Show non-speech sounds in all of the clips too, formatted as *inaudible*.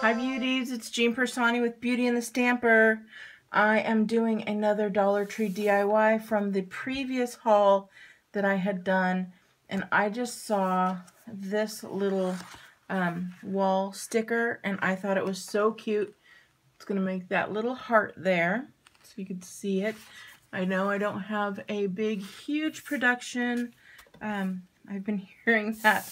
Hi beauties, it's Jean Piersanti with Beauty and the Stamper. I am doing another Dollar Tree DIY from the previous haul that I had done and I just saw this little um, wall sticker and I thought it was so cute. It's going to make that little heart there so you can see it. I know I don't have a big huge production. Um, I've been *laughs* hearing that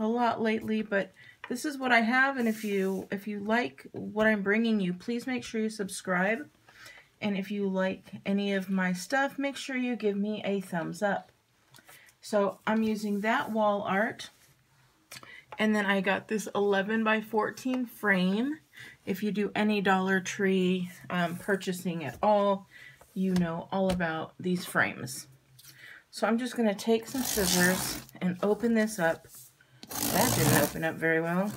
a lot lately but this is what I have and if you if you like what I'm bringing you please make sure you subscribe. And if you like any of my stuff make sure you give me a thumbs up. So I'm using that wall art. And then I got this 11 by 14 frame. If you do any Dollar Tree um, purchasing at all you know all about these frames. So I'm just going to take some scissors and open this up that didn't open up very well.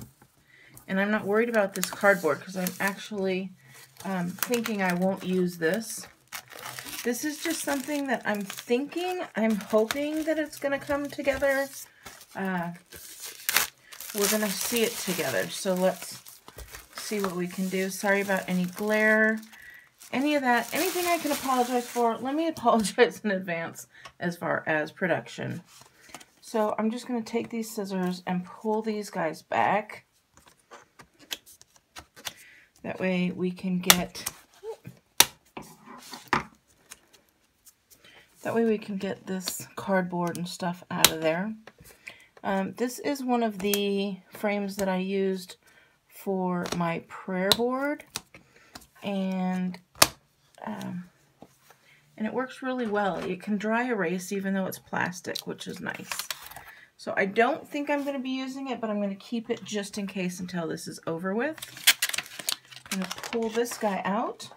And I'm not worried about this cardboard because I'm actually um, thinking I won't use this. This is just something that I'm thinking, I'm hoping that it's going to come together. Uh, we're going to see it together. So let's see what we can do. Sorry about any glare, any of that. Anything I can apologize for, let me *laughs* apologize in advance as far as production. So I'm just going to take these scissors and pull these guys back. That way we can get, that way we can get this cardboard and stuff out of there. Um, this is one of the frames that I used for my prayer board. And, um, and it works really well. It can dry erase even though it's plastic, which is nice. So I don't think I'm going to be using it, but I'm going to keep it just in case until this is over with. I'm going to pull this guy out.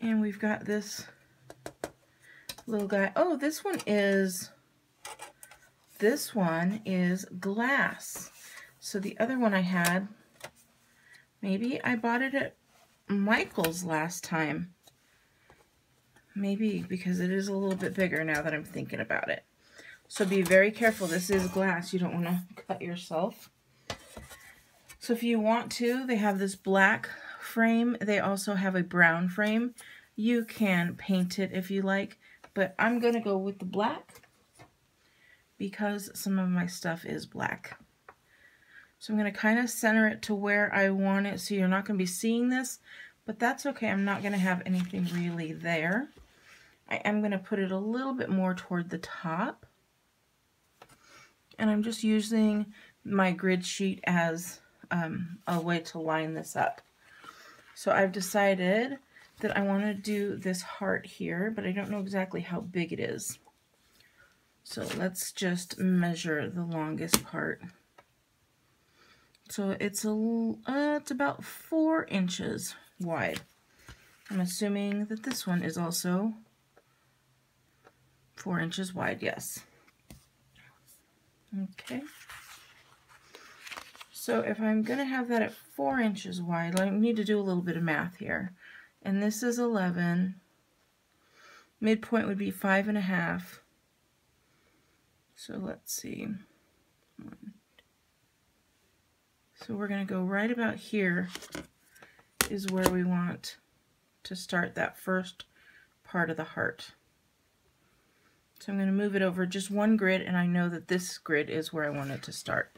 And we've got this little guy. Oh, this one is, this one is glass. So the other one I had, maybe I bought it at Michael's last time. Maybe because it is a little bit bigger now that I'm thinking about it. So be very careful. This is glass. You don't want to cut yourself. So if you want to, they have this black frame. They also have a brown frame. You can paint it if you like, but I'm going to go with the black because some of my stuff is black. So I'm going to kind of center it to where I want it so you're not going to be seeing this, but that's okay. I'm not going to have anything really there. I am going to put it a little bit more toward the top and I'm just using my grid sheet as um, a way to line this up. So I've decided that I want to do this heart here, but I don't know exactly how big it is. So let's just measure the longest part. So it's a uh, it's about four inches wide. I'm assuming that this one is also four inches wide, yes. Okay. So if I'm going to have that at 4 inches wide, I need to do a little bit of math here. And this is 11. Midpoint would be 5 and a half. So let's see. So we're going to go right about here is where we want to start that first part of the heart. So I'm going to move it over just one grid, and I know that this grid is where I want it to start.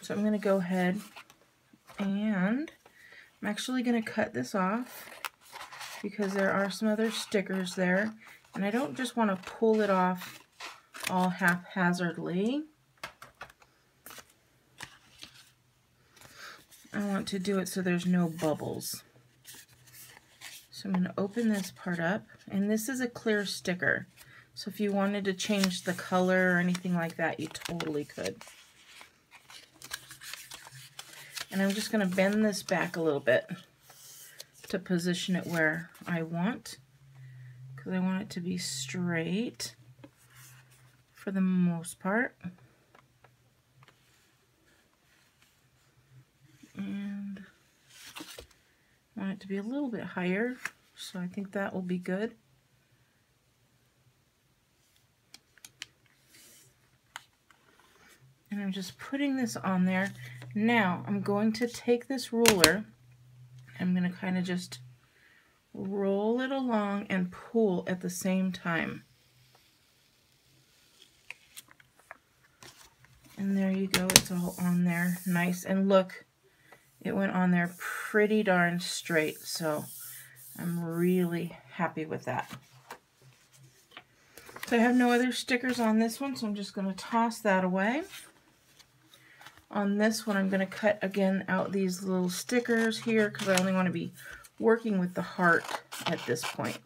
So I'm going to go ahead and I'm actually going to cut this off because there are some other stickers there. And I don't just want to pull it off all haphazardly. I want to do it so there's no bubbles. So I'm going to open this part up, and this is a clear sticker. So if you wanted to change the color or anything like that, you totally could. And I'm just going to bend this back a little bit to position it where I want because I want it to be straight for the most part. And I want it to be a little bit higher, so I think that will be good. And I'm just putting this on there. Now I'm going to take this ruler. I'm going to kind of just roll it along and pull at the same time. And there you go, it's all on there nice. And look, it went on there pretty darn straight, so I'm really happy with that. So I have no other stickers on this one, so I'm just going to toss that away. On this one, I'm going to cut again out these little stickers here because I only want to be working with the heart at this point.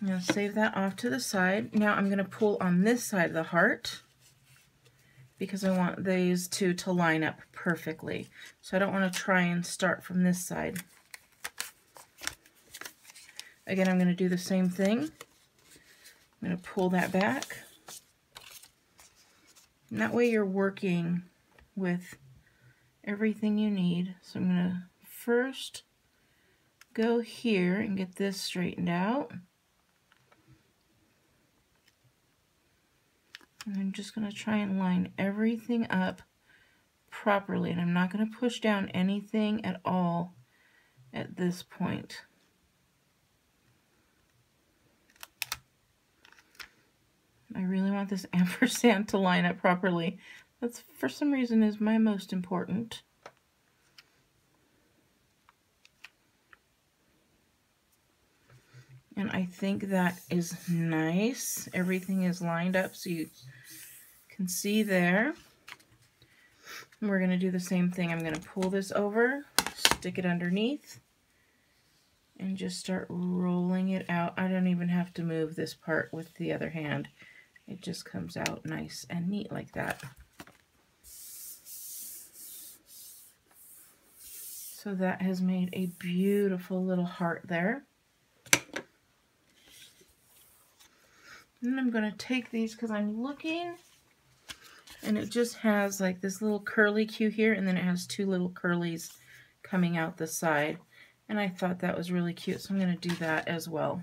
I'm going to save that off to the side. Now I'm going to pull on this side of the heart because I want these two to line up perfectly. So I don't want to try and start from this side. Again, I'm going to do the same thing. I'm going to pull that back. And that way you're working with everything you need. So I'm going to first go here and get this straightened out. And I'm just going to try and line everything up properly. And I'm not going to push down anything at all at this point. I really this *laughs* ampersand to line up properly. That's, for some reason, is my most important. And I think that is nice. Everything is lined up so you can see there. And we're going to do the same thing. I'm going to pull this over, stick it underneath, and just start rolling it out. I don't even have to move this part with the other hand. It just comes out nice and neat like that. So that has made a beautiful little heart there. And I'm going to take these because I'm looking and it just has like this little curly cue here and then it has two little curlies coming out the side. And I thought that was really cute, so I'm going to do that as well.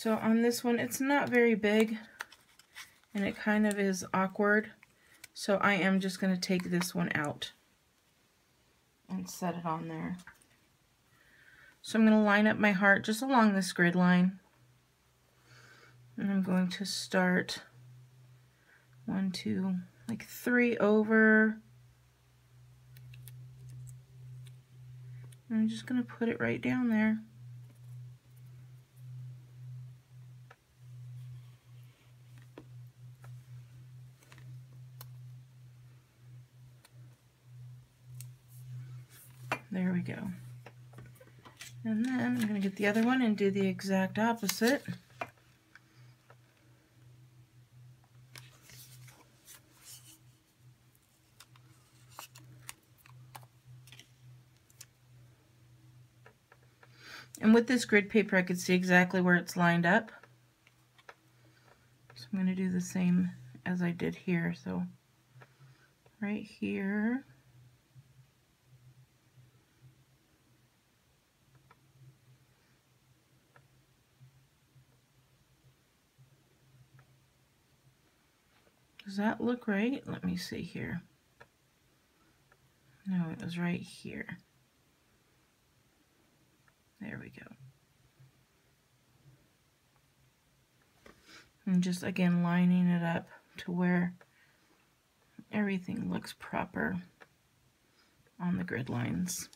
So on this one, it's not very big, and it kind of is awkward. So I am just going to take this one out and set it on there. So I'm going to line up my heart just along this grid line. And I'm going to start one, two, like three over. I'm just going to put it right down there. There we go. And then I'm going to get the other one and do the exact opposite. And with this grid paper, I could see exactly where it's lined up. So I'm going to do the same as I did here. So right here. Does that look right? Let me see here. No, it was right here. There we go. And just again lining it up to where everything looks proper on the grid lines.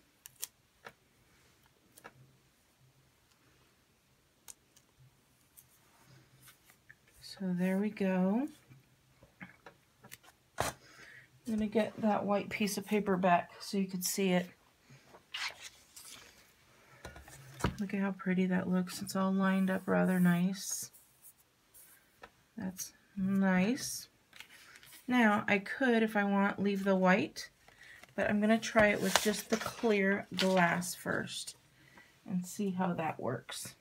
So there we go. I'm going to get that white piece of paper back so you can see it. Look at how pretty that looks. It's all lined up rather nice. That's nice. Now, I could, if I want, leave the white, but I'm going to try it with just the clear glass first and see how that works.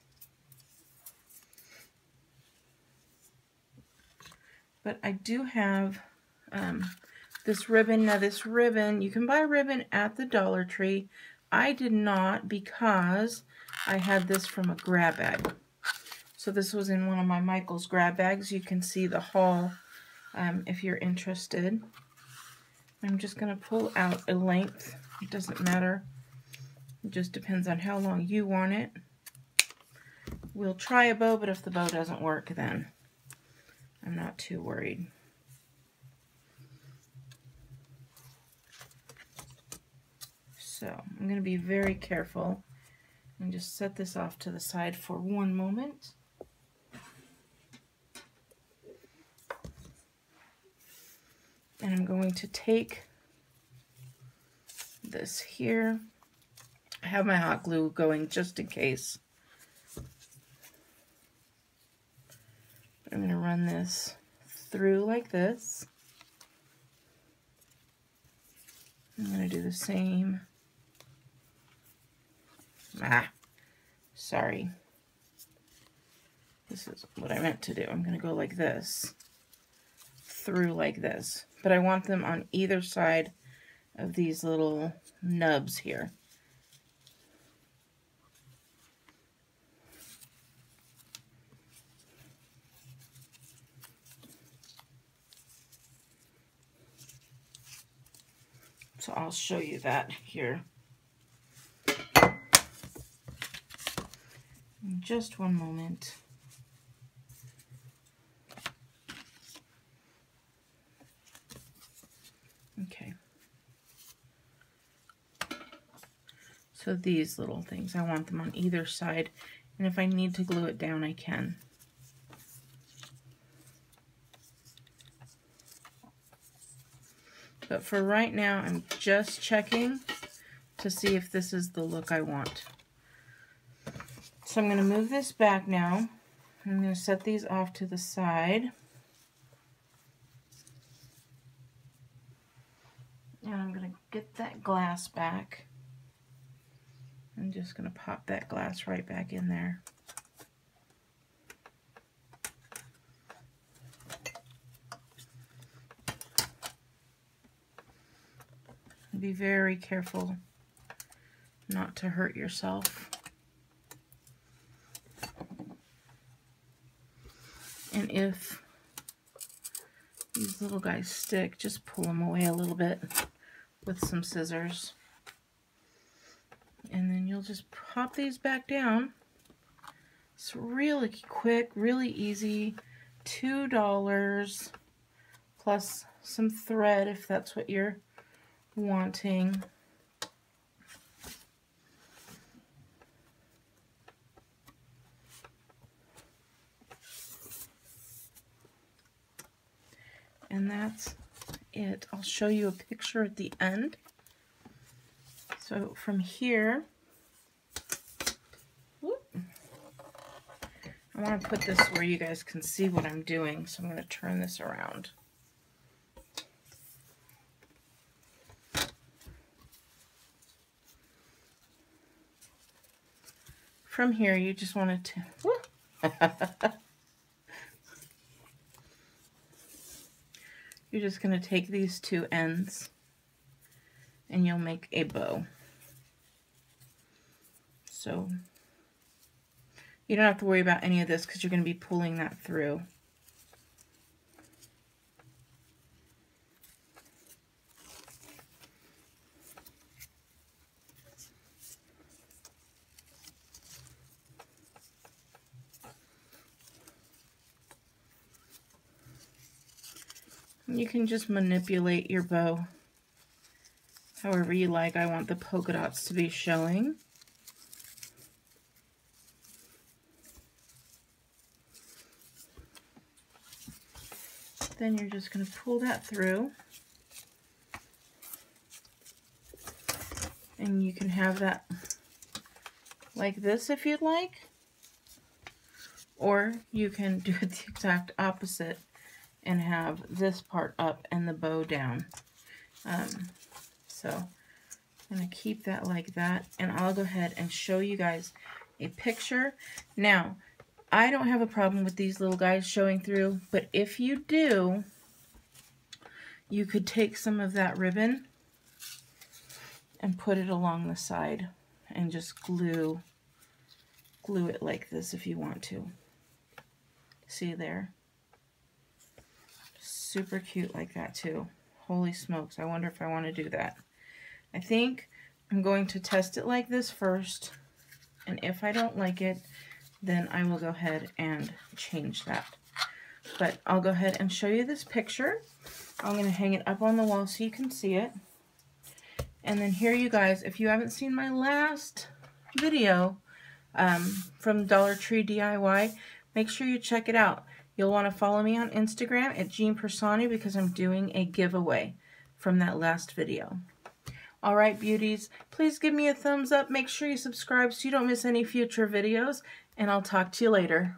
But I do have um, this ribbon. Now this ribbon, you can buy ribbon at the Dollar Tree. I did not because I had this from a grab bag. So this was in one of my Michaels grab bags. You can see the haul um, if you're interested. I'm just going to pull out a length. It doesn't matter. It just depends on how long you want it. We'll try a bow, but if the bow doesn't work, then I'm not too worried. So I'm going to be very careful and just set this off to the side for one moment. And I'm going to take this here. I have my hot glue going just in case. I'm going to run this through like this. I'm going to do the same. Ah, sorry. This is what I meant to do. I'm going to go like this, through like this. But I want them on either side of these little nubs here. So I'll show you that here. Just one moment. Okay. So these little things, I want them on either side. And if I need to glue it down, I can. But for right now, I'm just checking to see if this is the look I want. So I'm going to move this back now. I'm going to set these off to the side. And I'm going to get that glass back. I'm just going to pop that glass right back in there. Be very careful not to hurt yourself. And if these little guys stick, just pull them away a little bit with some scissors. And then you'll just pop these back down. It's really quick, really easy. $2 plus some thread if that's what you're wanting and that's it. I'll show you a picture at the end. So from here, whoop, I want to put this where you guys can see what I'm doing. So I'm going to turn this around. from here, you just wanted to... *laughs* You're just going to take these two ends and you'll make a bow. So you don't have to worry about any of this because you're going to be pulling that through. You can just manipulate your bow however you like. I want the polka dots to be showing. Then you're just going to pull that through. And you can have that like this if you'd like. Or you can do it the exact opposite and have this part up and the bow down. Um, so I'm going to keep that like that and I'll go ahead and show you guys a picture. Now, I don't have a problem with these little guys showing through, but if you do, you could take some of that ribbon and put it along the side and just glue glue it like this if you want to. See there? Super cute like that too. Holy smokes, I wonder if I want to do that. I think I'm going to test it like this first. And if I don't like it, then I will go ahead and change that. But I'll go ahead and show you this picture. I'm going to hang it up on the wall so you can see it. And then here you guys, if you haven't seen my last video um, from Dollar Tree DIY, make sure you check it out. You'll want to follow me on Instagram at Jean Piersanti because I'm doing a giveaway from that last video. All right, beauties, please give me a thumbs up. Make sure you subscribe so you don't miss any future videos, and I'll talk to you later.